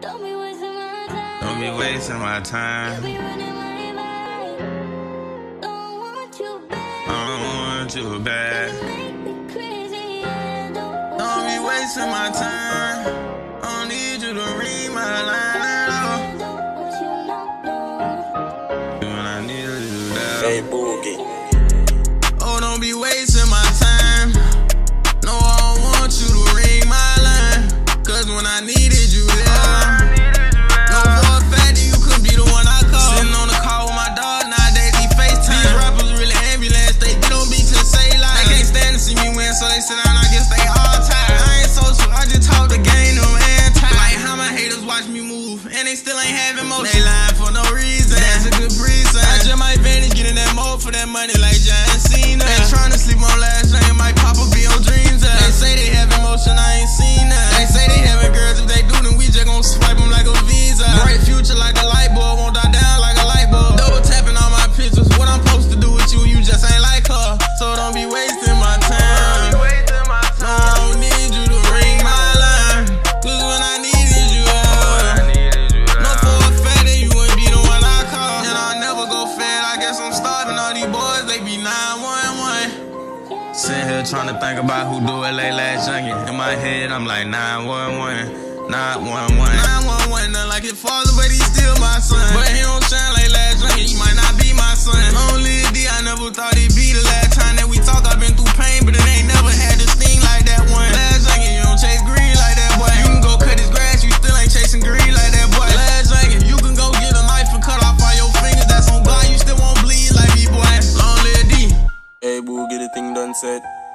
Don't be wasting my time. Don't be wasting my time. Be running my life. Don't want you back. I don't want you back. Make me crazy. Yeah, don't be wasting my time. I don't need you to read my line at all. back. Don't want you no more. When I need you to. Hey, Boogie. Oh, don't be wasting my time. No, I don't want you to ring my line. Cause when I needed you sit down, I guess they all tired. I ain't social, I just talk the game, them anti. Like how my haters watch me move, and they still ain't having motion. They lying for no reason. That's a good reason. I just my advantage, getting that more for that money like 911. Sitting here trying to think about who do it like Lastyungan. In my head, I'm like 911, 911. 911, nothing like his father, but he still my son. But sunset.